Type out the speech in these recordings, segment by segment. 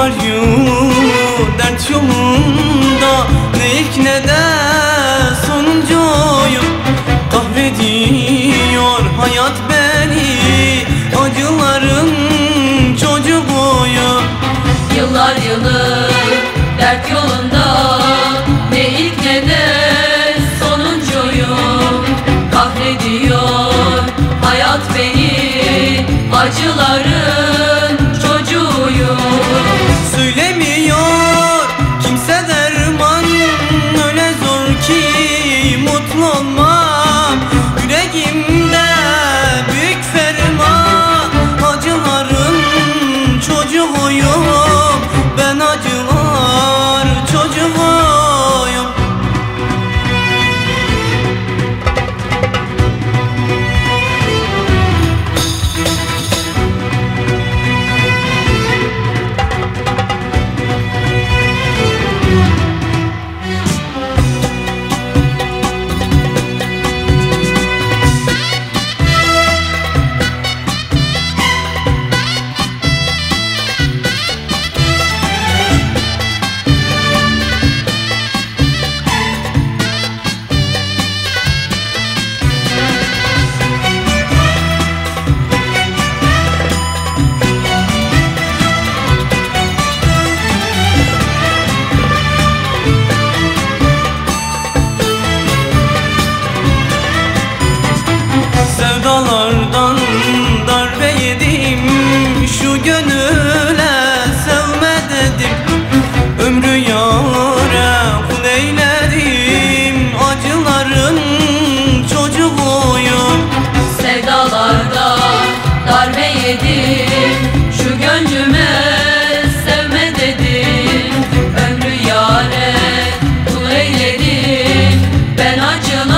Yıllar yılı dert yolunda Ne ilk ne de sonuncuyum Kahrediyor hayat beni. Acıların çocuğuyum Yıllar yılı dert yolunda. Ne ilk ne de sonuncuyum Kahrediyor hayat beni. Acıların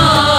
Oh.